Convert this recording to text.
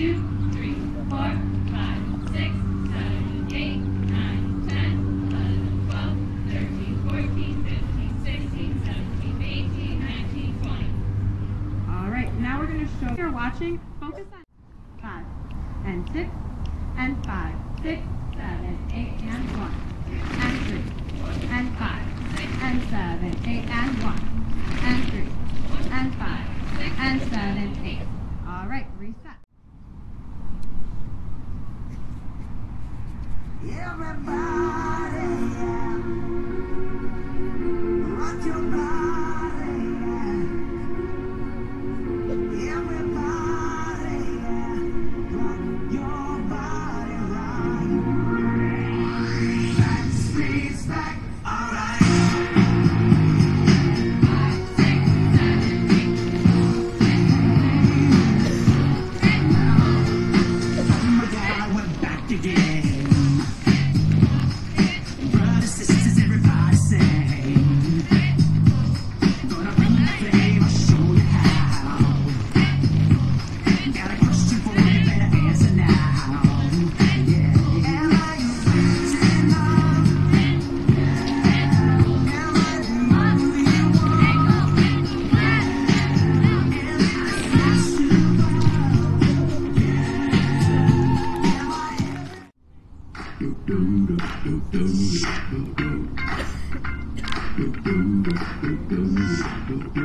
two, three, four, five, six, seven, eight, nine, ten, eleven, twelve, thirteen, fourteen, fifteen, sixteen, seventeen, eighteen, nineteen, twenty. All right, now we're going to show. You're watching. Focus on five and six and five, six, seven, eight, and one, and three, and five, and seven, eight, and one, and three, and five, and seven, eight. All right, reset. Your Thank you.